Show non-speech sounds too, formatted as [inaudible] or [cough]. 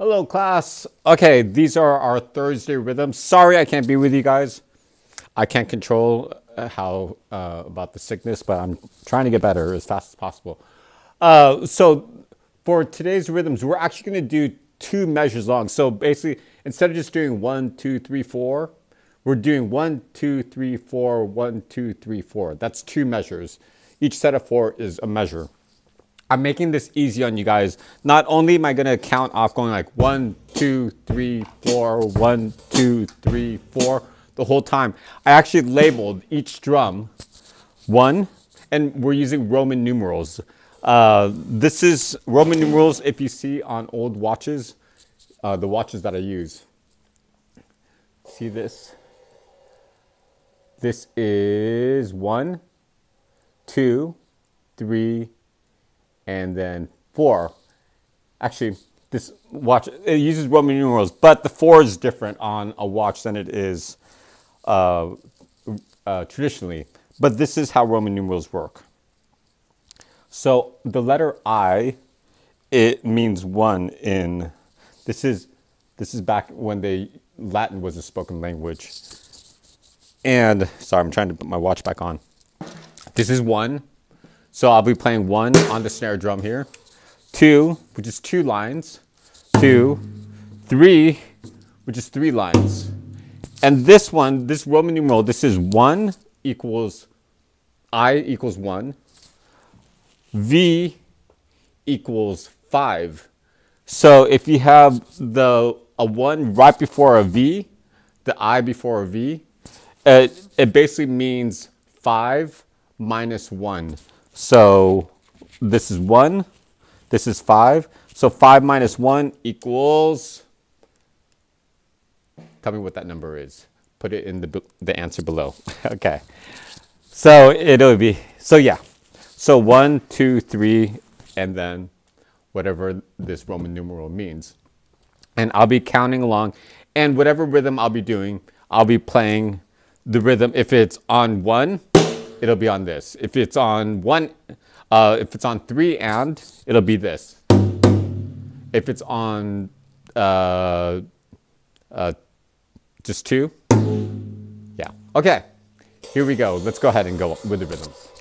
Hello, class. Okay, these are our Thursday rhythms. Sorry I can't be with you guys. I can't control uh, how uh, about the sickness, but I'm trying to get better as fast as possible. Uh, so for today's rhythms, we're actually going to do two measures long. So basically, instead of just doing one, two, three, four, we're doing one, two, three, four, one, two, three, four. That's two measures. Each set of four is a measure. I'm making this easy on you guys. Not only am I gonna count off going like one, two, three, four, one, two, three, four, the whole time. I actually labeled each drum one, and we're using Roman numerals. Uh, this is Roman numerals if you see on old watches, uh, the watches that I use. See this? This is one, two, three, and then four. Actually, this watch, it uses Roman numerals, but the four is different on a watch than it is uh, uh, traditionally. But this is how Roman numerals work. So the letter I, it means one in, this is, this is back when the Latin was a spoken language. And sorry, I'm trying to put my watch back on. This is one. So I'll be playing one on the snare drum here. Two, which is two lines. Two, three, which is three lines. And this one, this Roman numeral, this is one equals I equals one. V equals five. So if you have the a one right before a V, the I before a V, it, it basically means five minus one. So this is 1, this is 5. So 5 minus 1 equals, tell me what that number is. Put it in the, the answer below. [laughs] okay. So it'll be, so yeah. So 1, 2, 3, and then whatever this Roman numeral means. And I'll be counting along. And whatever rhythm I'll be doing, I'll be playing the rhythm. If it's on 1, it'll be on this. If it's on one, uh, if it's on three and, it'll be this. If it's on uh, uh, just two, yeah. Okay, here we go. Let's go ahead and go with the rhythms.